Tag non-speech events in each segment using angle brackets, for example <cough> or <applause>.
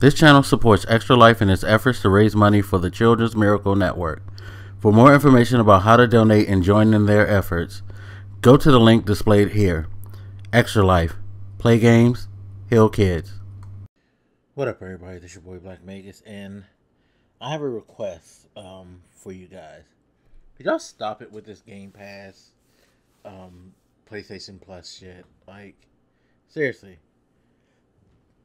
This channel supports Extra Life in its efforts to raise money for the Children's Miracle Network. For more information about how to donate and join in their efforts, go to the link displayed here. Extra Life. Play games, heal kids. What up, everybody? This is your boy Blak Magus, and I have a request um, for you guys. Could y'all stop it with this Game Pass, um, PlayStation Plus shit? Like, seriously.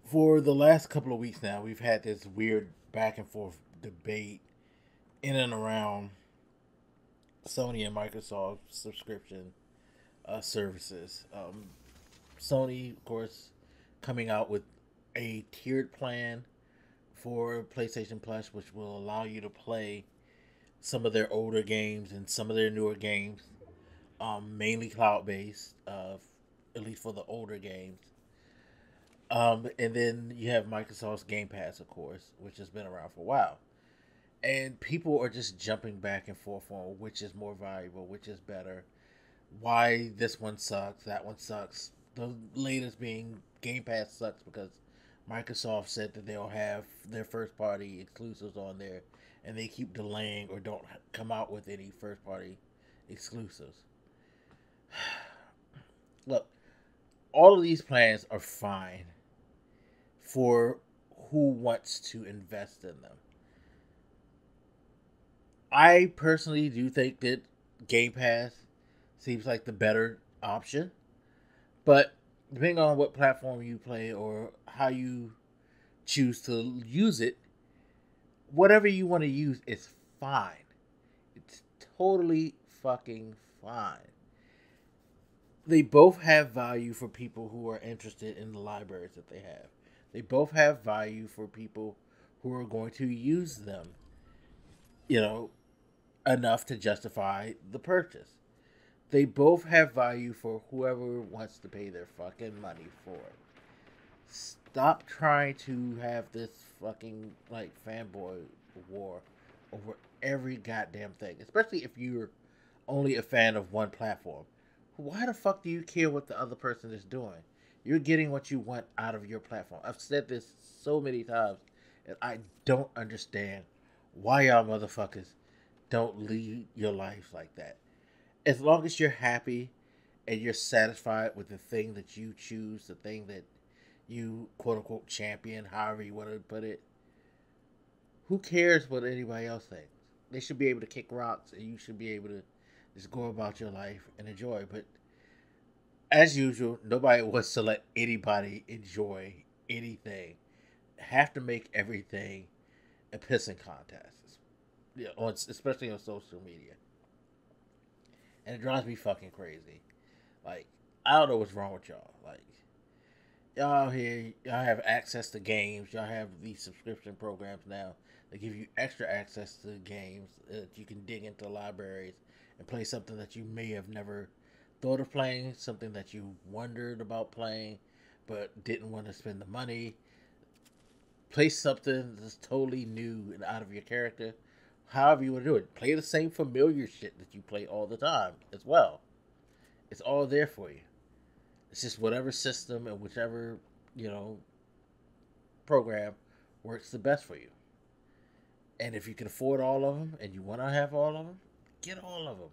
For the last couple of weeks now, we've had this weird back and forth debate in and around Sony and Microsoft subscription uh, services. Um, Sony, of course, coming out with a tiered plan for PlayStation Plus, which will allow you to play some of their older games and some of their newer games, um, mainly cloud based, uh, at least for the older games. Um, and then you have Microsoft's Game Pass, of course, which has been around for a while. And people are just jumping back and forth on which is more valuable, which is better, why this one sucks, that one sucks. The latest being Game Pass sucks because Microsoft said that they'll have their first party exclusives on there, and they keep delaying or don't come out with any first party exclusives. <sighs> Look, all of these plans are fine for who wants to invest in them. I personally do think that Game Pass seems like the better option, but depending on what platform you play or how you choose to use it, whatever you want to use is fine. It's totally fucking fine. They both have value for people who are interested in the libraries that they have. They both have value for people who are going to use them, you know, enough to justify the purchase. They both have value for whoever wants to pay their fucking money for it. Stop trying to have this fucking like fanboy war over every goddamn thing, especially if you're only a fan of one platform. Why the fuck do you care what the other person is doing? You're getting what you want out of your platform. I've said this so many times, and I don't understand why y'all motherfuckers don't lead your life like that. As long as you're happy and you're satisfied with the thing that you choose, the thing that you quote unquote champion, however you want to put it, who cares what anybody else thinks? They should be able to kick rocks and you should be able to just go about your life and enjoy. But as usual, nobody <laughs> wants to let anybody enjoy anything. Have to make everything a pissing contest yeah, on especially on social media, and it drives me fucking crazy. Like I don't know what's wrong with y'all. Like y'all here, y'all have access to games. Y'all have these subscription programs now that give you extra access to games that you can dig into libraries and play something that you may have never thought of playing, something that you wondered about playing but didn't want to spend the money. Play something that's totally new and out of your character however you want to do it. Play the same familiar shit that you play all the time as well. It's all there for you. It's just whatever system and whichever, you know, program works the best for you. And if you can afford all of them and you want to have all of them, get all of them.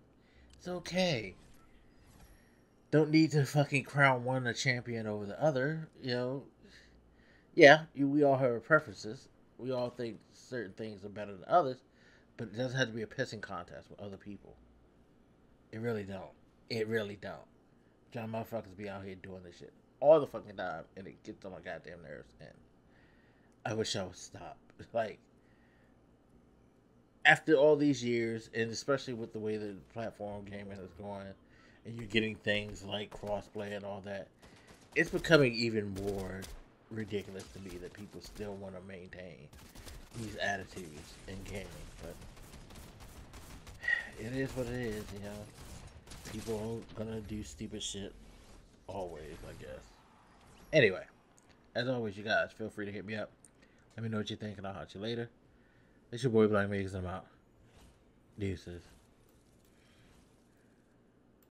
It's okay. Don't need to fucking crown one a champion over the other. You know, yeah, you, we all have our preferences. We all think certain things are better than others. But it doesn't have to be a pissing contest with other people. It really don't. It really don't. John motherfuckers be out here doing this shit all the fucking time, and it gets on my goddamn nerves. And I wish I would stop. <laughs> Like after all these years, and especially with the way the platform gaming is going, and you're getting things like crossplay and all that, it's becoming even more ridiculous to me that people still want to maintain these attitudes in gaming, but it is what it is, you know. People are gonna do stupid shit always, I guess. Anyway, as always, you guys feel free to hit me up. Let me know what you think, and I'll haunt you later. It's your boy Blak Magus. I'm out. Deuces.